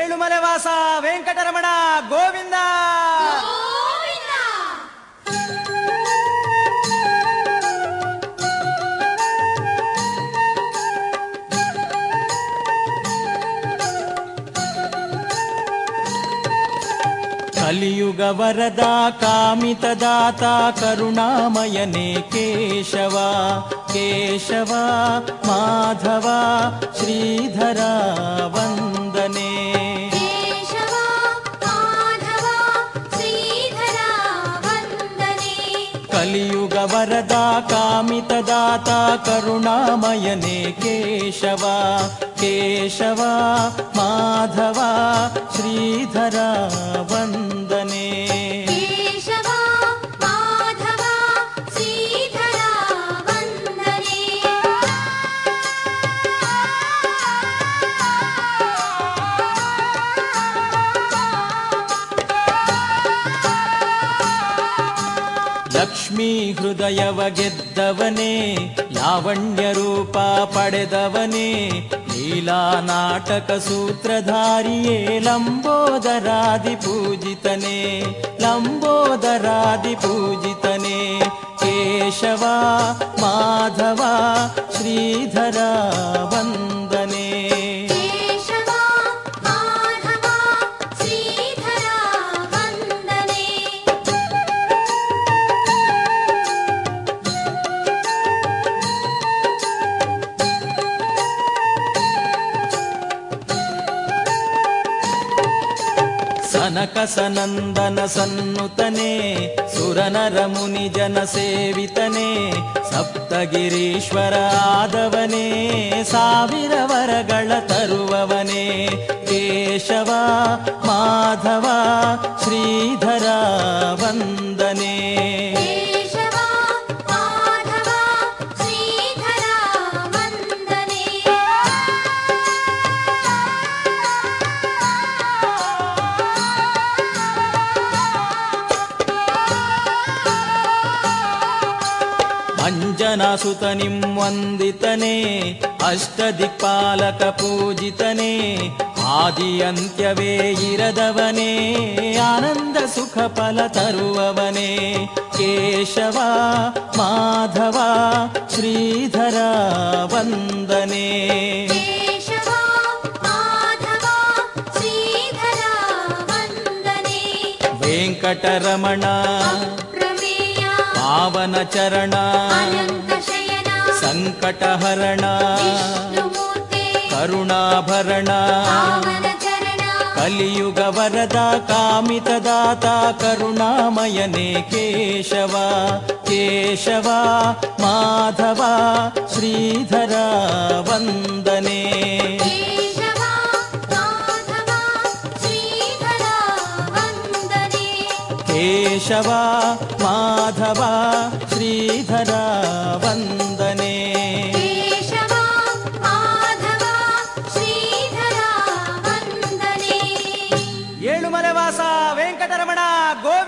ఏళ్ళుమలవాస వెంకటరమణ గోవింద. కలియుగ వరదా కామితదాత కరుణామయనే కేశవ కేశవ మాధవ శ్రీధరా. युगवरदा कामितदाता करुणामयने केशवा केशवा माधवा श्रीधरावन्द ಲಕ್ಷ್ಮೀ ಹೃದಯವ ಗೆದ್ದವನೇ ಲಾವಣ್ಯ ರೂಪ ಪಡೆದವನೇ ಲೀಲಾ ನಾಟಕ ಸೂತ್ರಧಾರಿಯೇ ಲಂಬೋದರಾದಿ ಪೂಜಿತನೇ ಲಂಬೋದರಾದಿ ಪೂಜಿತನೇ ಕೇಶವ ಮಾಧವ ಶ್ರೀಧರ ಸನಕ ಸನಂದನ ಸನ್ನುತನೆ, ಸುರನರ ಮುನಿ ಜನ ಸೇವಿತನೆ, ಸಪ್ತಗಿರೀಶ್ವರ ಆದವನೇ ಸಾವಿರ ವರಗಳ ತರುವವನೇ, ಕೇಶವ, ಮಾಧವ, ಶ್ರೀಧರ, ವಂದ अञ्जनासुतनिं वन्दितने अष्टदिक्पालकपूजितने अष्टदिक्पलकपूजितने आदि अन्त्यवेरदवने आनन्द केशवा माधव श्रीधरा वन्दने। वेङ्कटरमणा वनचरण सङ्कटहरण करुणाभरण कलियुगवरदा कामितदाता करुणामयने केशवा केशवा माधव श्रीधरावन्द ಕೇಶವ ಮಾಧವ ಶ್ರೀಧರ ವಂದನೆ. ಏಳುಮಲೆವಾಸ ವೆಂಕಟರಮಣ ಗೋ